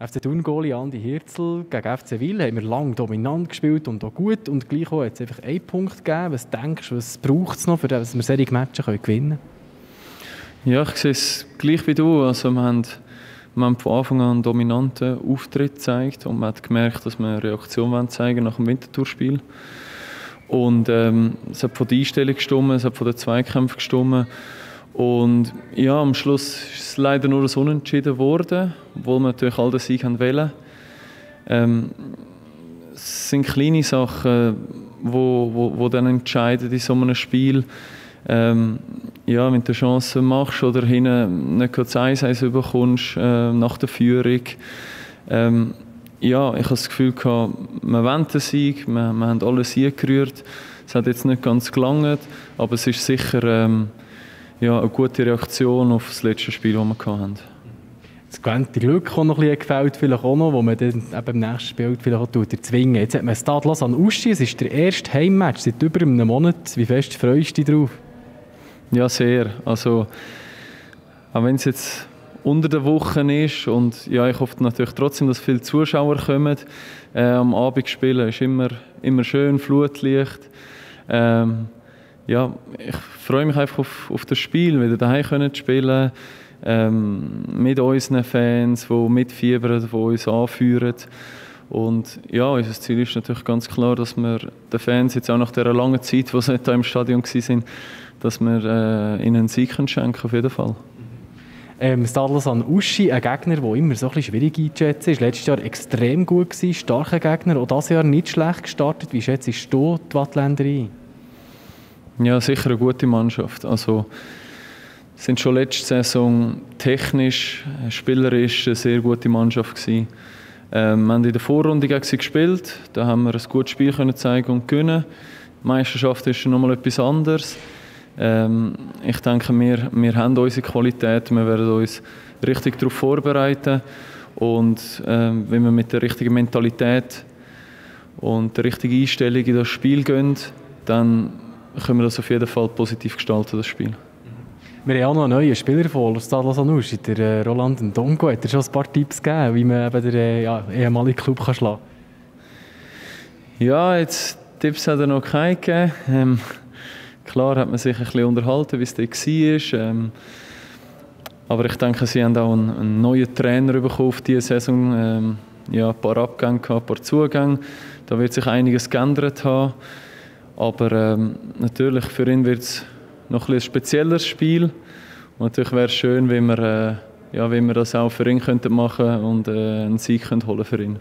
FC Thun Goalie Andi Hirzel gegen FC Wil haben wir lange dominant gespielt und auch gut und gleich hat es einfach einen Punkt gegeben. Was denkst du, was braucht es noch, für dass wir solche Matches gewinnen können? Ja, ich sehe es gleich wie du. Also wir haben, wir haben von Anfang an einen dominanten Auftritt gezeigt und man hat gemerkt, dass wir eine Reaktion zeigen nach dem Wintertourspiel. Und ähm, es hat von der Einstellung gestimmt, es hat von den Zweikämpfen gestimmt. Und ja, am Schluss ist es leider nur das Unentschieden geworden, obwohl wir natürlich all den Sieg haben wollen. Ähm, es sind kleine Sachen, wo, wo, wo dann entscheiden in so einem Spiel. Ähm, ja, wenn du eine Chance machst oder hinten nicht das 1-1 bekommst äh, nach der Führung. Ähm, ja, ich habe das Gefühl, gehabt, wir wollen den Sieg, wir, wir haben alle Sieg gerührt. Es hat jetzt nicht ganz gelangt, aber es ist sicher ähm, ja, eine gute Reaktion auf das letzte Spiel, das wir hatten. Das gewonnene Glück hat noch ein bisschen gefällt, vielleicht auch noch, wo man dann eben im nächsten Spiel vielleicht auch erzwingen Jetzt hat man Stadlos an Uschi, es ist der erste Heimmatch seit über einem Monat. Wie fest freust du dich drauf? Ja, sehr. Also, auch wenn es jetzt unter der Woche ist und ja, ich hoffe natürlich trotzdem, dass viele Zuschauer kommen. Äh, am Abend spielen ist immer, immer schön, Flutlicht. Ähm, ja, ich freue mich einfach auf, auf das Spiel, wieder daheim können spielen ähm, mit unseren Fans, die mitfiebern, die uns anführen. Und ja, unser Ziel ist natürlich ganz klar, dass wir den Fans jetzt auch nach dieser langen Zeit, wo sie nicht im Stadion waren, dass wir äh, ihnen einen Sieg schenken auf jeden Fall. Ähm, Stadlosan Uschi, ein Gegner, der immer so ein bisschen schwierig einzuschätzen ist. Letztes Jahr extrem gut gewesen, starker Gegner. Auch dieses Jahr nicht schlecht gestartet. Wie schätzt du die Wattländer ein? Ja, sicher eine gute Mannschaft. Also, sind schon letzte Saison technisch, spielerisch eine sehr gute Mannschaft gewesen. Ähm, wir haben in der Vorrunde gegen sie gespielt. Da haben wir ein gutes Spiel können zeigen und gewinnen. Die Meisterschaft ist noch mal etwas anderes. Ähm, ich denke, wir, wir haben unsere Qualität, wir werden uns richtig darauf vorbereiten und ähm, wenn wir mit der richtigen Mentalität und der richtigen Einstellung in das Spiel gehen, dann können wir das auf jeden Fall positiv gestalten, das Spiel. Wir haben auch noch einen neuen Spieler von Stade Sanusi, der äh, Roland Ndongo. Hat er schon ein paar Tipps gegeben, wie man eben den äh, ja, ehemaligen Club kann schlagen kann? Ja, jetzt Tipps hat er noch keine gegeben. Ähm, Klar hat man sich ein bisschen unterhalten, wie es da war. Ähm, aber ich denke, sie haben auch einen, einen neuen Trainer bekommen auf diese Saison. Ähm, ja, ein paar Abgänge, ein paar Zugänge. Da wird sich einiges geändert haben. Aber ähm, natürlich, für ihn wird es noch ein, ein spezielleres Spiel. Und natürlich wäre es schön, wenn wir, äh, ja, wenn wir das auch für ihn könnten machen und äh, einen Sieg holen für ihn.